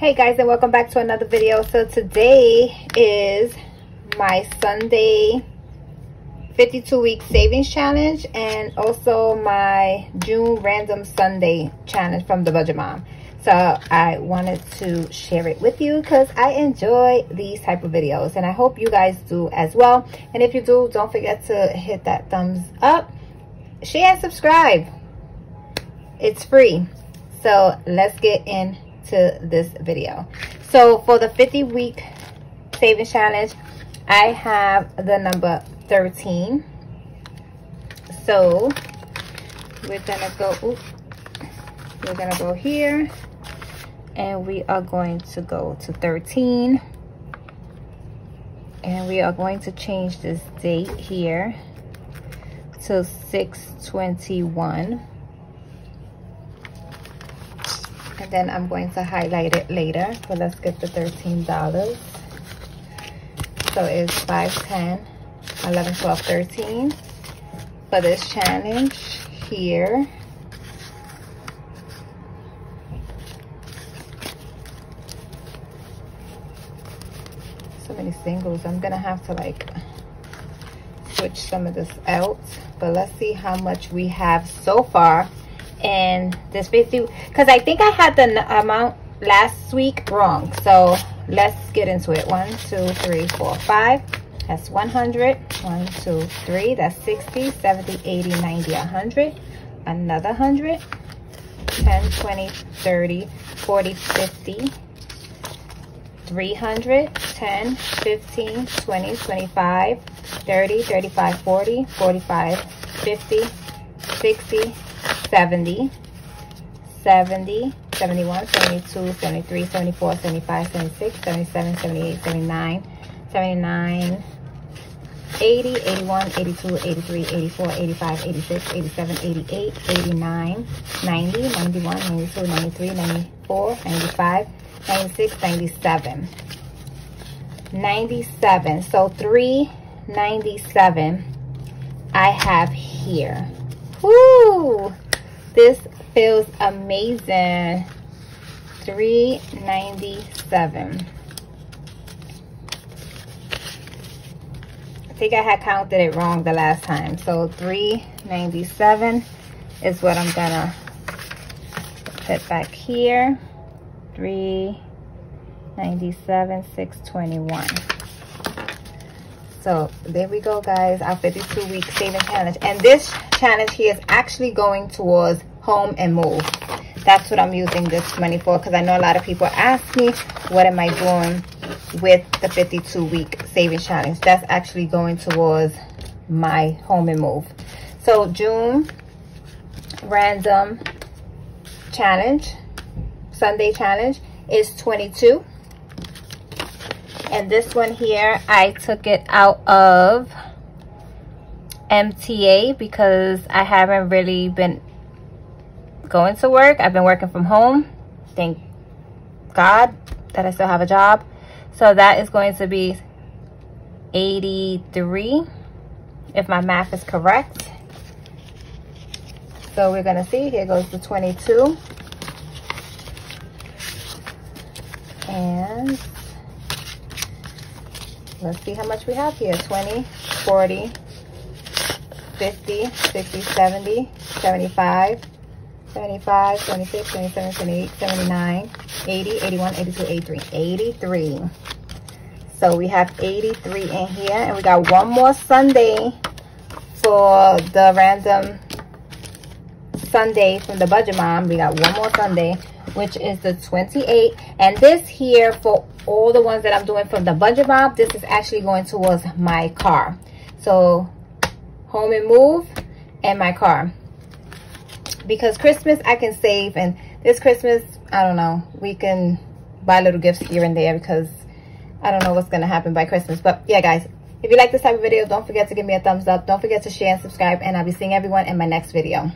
hey guys and welcome back to another video. So today is my sunday 52 week savings challenge and also my june random sunday challenge from the budget mom. So i wanted to share it with you because i enjoy these type of videos and i hope you guys do as well. And if you do don't forget to hit that thumbs up share and subscribe. It's free. So let's get in to this video. So for the 50 week savings challenge, I have the number 13. So we're gonna go, oops, we're gonna go here and we are going to go to 13 and we are going to change this date here to 621 and then I'm going to highlight it later but let's get the $13 so it's 5 10 11 12 13 for this challenge here so many singles. I'm gonna have to like switch some of this out but let's see how much we have so far and this 50 because I think I had the amount last week wrong. So let's get into it. One two three four five. That's 100 one two three. That's 60 70 80 90 100 another 100 10 20 30 40 50 300 10 15 20 25 30 35 40 45 50 60 70, 70, 71, 72, 73, 74, 75, 76, 77, 78, 79, 79, 80, 81, 82, 83, 84, 85, 86, 87, 88, 89, 90, 91, 92, 93, 94, 95, 96, 97. 97. So 397 I have here. Woo! This feels amazing. 397 I think I had counted it wrong the last time. So 397 is what I'm gonna put back here. 397, 621. So there we go, guys. Our 52 week saving challenge. And this challenge here is actually going towards home and move. That's what I'm using this money for because I know a lot of people ask me, what am I doing with the 52 week saving challenge? That's actually going towards my home and move. So June random challenge, Sunday challenge is 22 and this one here, I took it out of MTA because I haven't really been going to work. I've been working from home. Thank God that I still have a job. So that is going to be 83 if my math is correct. So we're gonna see, here goes the 22. And let's see how much we have here. 20 40 50 60 70 75 75 26 27 28 79 80 81 82 83 83 so we have 83 in here and we got one more sunday for the random sunday from the budget mom. We got one more sunday which is the 28 and this here for all the ones that i'm doing from the budget mom this is actually going towards my car. So home and move and my car. Because christmas i can save and this christmas i don't know we can buy little gifts here and there because i don't know what's gonna happen by christmas. But yeah guys if you like this type of video don't forget to give me a thumbs up. Don't forget to share and subscribe and i'll be seeing everyone in my next video